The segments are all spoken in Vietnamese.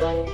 Bye.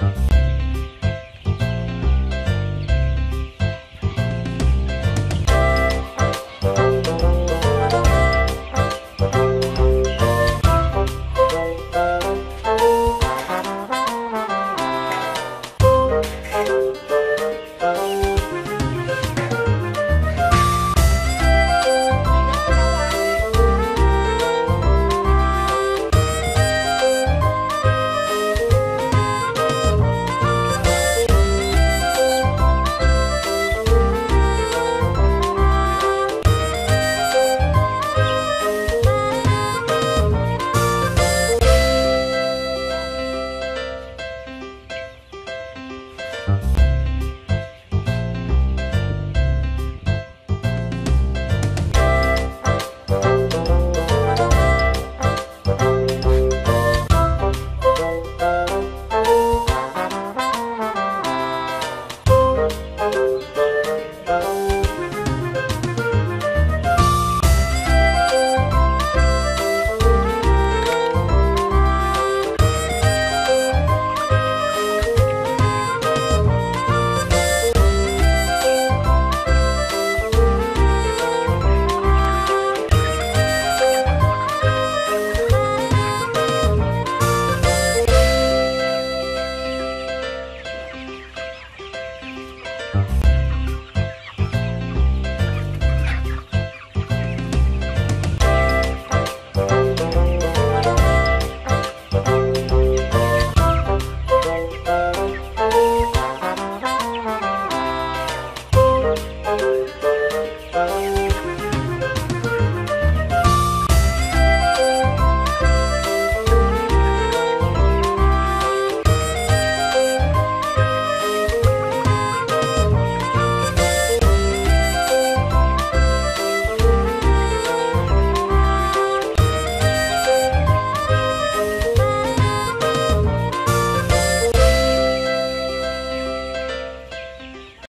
嗯。